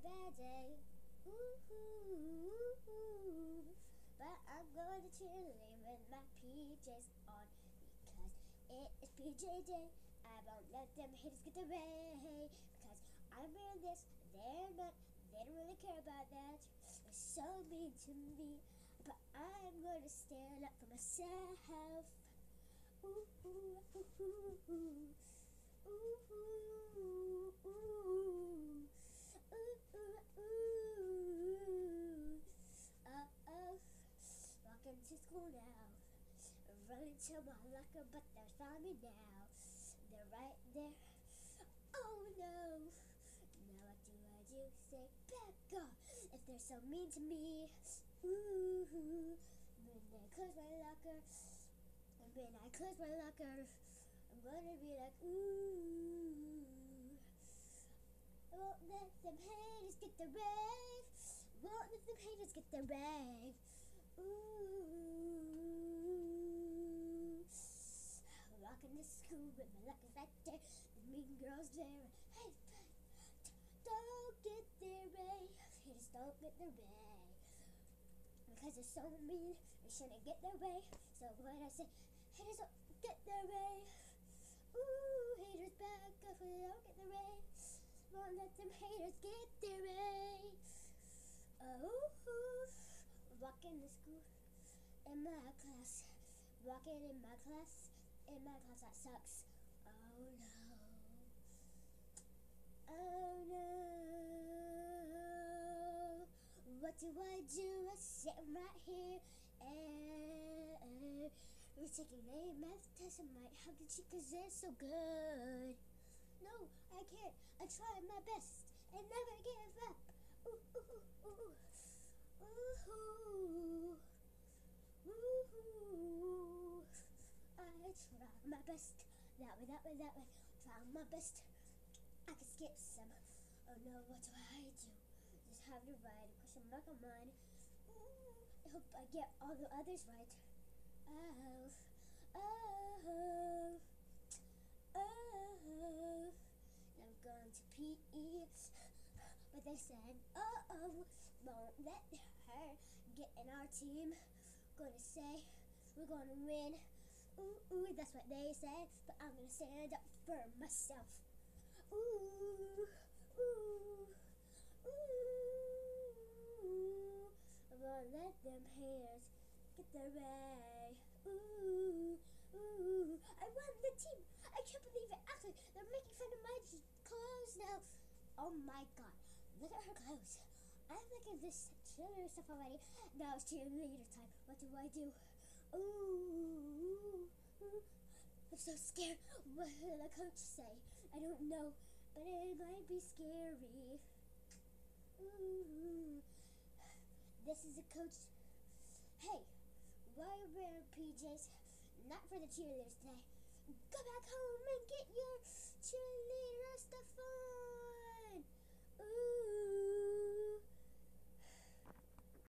bad day. Ooh, ooh, ooh, but I'm going to chillin' with my PJs on because it is PJ day. I won't let them haters get away because I'm wearing this. They're not. They don't really care about that. They're so mean to me. But I'm going to stand up for myself. Ooh, ooh, ooh, ooh, ooh. ooh. School now. Running to my locker, but they found me now. They're right there. Oh no. Now what do I do? Say back off if they're so mean to me. Ooh. When I close my locker, and when I close my locker, I'm gonna be like, ooh. Won't let them haters get the rave. Won't let them haters get the rave. Ooh. Walking to school with my lucky right there. The mean girls there. Hey, don't get their rave. Haters don't get their rave. Because they're so mean, they shouldn't get their way. So what I say, haters don't get their way. Ooh, haters back up, they don't get their way. Won't let them haters get their way. Oh, walking to school in my class, walking in my class, in my class that sucks. Oh no. Oh no. What do I do? I sit right here and we're taking a math test. I might have to cheat because they're so good. No, I can't. I try my best and never give up. Ooh, ooh, ooh, ooh, ooh, ooh. I try my best. That way, that way, that way. Try my best. I can skip some. Oh no, what do I do? Just have to write a question mark on mine. Ooh, I hope I get all the others right. Oh, oh, oh. I'm going to PE, but they said, oh, let her get in our team. Gonna say we're gonna win. Ooh, ooh, that's what they say. but I'm gonna stand up for myself. Ooh, ooh, ooh. I won't let them haters get their way. Ooh, ooh. I won the team. I can't believe it. Actually, they're making fun of my clothes now. Oh my god. Look at her clothes. I'm looking at this cheerleader stuff already. Now it's cheerleader time. What do I do? Ooh. I'm so scared. What did the coach say? I don't know, but it might be scary. Ooh. This is a coach. Hey, why wearing PJs? Not for the cheerleaders today. Go back home and get your cheerleader